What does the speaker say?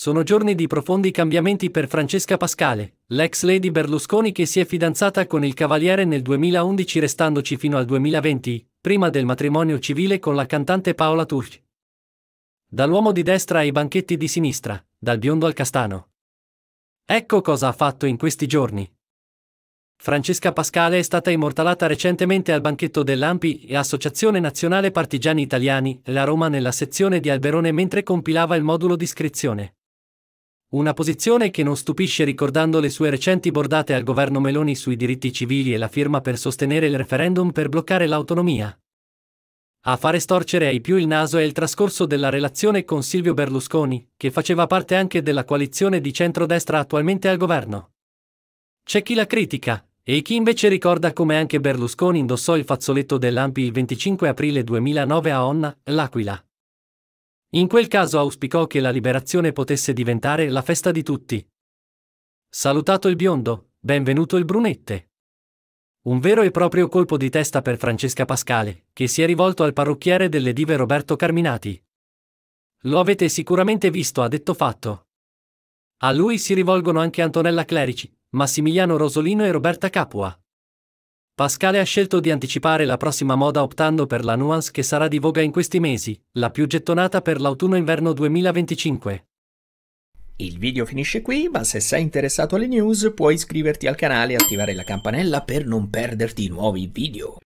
Sono giorni di profondi cambiamenti per Francesca Pascale, l'ex lady Berlusconi che si è fidanzata con il cavaliere nel 2011 restandoci fino al 2020, prima del matrimonio civile con la cantante Paola Turci. Dall'uomo di destra ai banchetti di sinistra, dal biondo al castano. Ecco cosa ha fatto in questi giorni. Francesca Pascale è stata immortalata recentemente al banchetto dell'AMPI e Associazione Nazionale Partigiani Italiani, la Roma nella sezione di Alberone mentre compilava il modulo di iscrizione. Una posizione che non stupisce ricordando le sue recenti bordate al governo Meloni sui diritti civili e la firma per sostenere il referendum per bloccare l'autonomia. A fare storcere ai più il naso è il trascorso della relazione con Silvio Berlusconi, che faceva parte anche della coalizione di centrodestra attualmente al governo. C'è chi la critica, e chi invece ricorda come anche Berlusconi indossò il fazzoletto dell'Ampi il 25 aprile 2009 a Onna, l'Aquila. In quel caso auspicò che la liberazione potesse diventare la festa di tutti. Salutato il biondo, benvenuto il brunette. Un vero e proprio colpo di testa per Francesca Pascale, che si è rivolto al parrucchiere delle dive Roberto Carminati. Lo avete sicuramente visto, ha detto fatto. A lui si rivolgono anche Antonella Clerici, Massimiliano Rosolino e Roberta Capua. Pascale ha scelto di anticipare la prossima moda optando per la nuance che sarà di voga in questi mesi, la più gettonata per l'autunno-inverno 2025. Il video finisce qui, ma se sei interessato alle news puoi iscriverti al canale e attivare la campanella per non perderti nuovi video.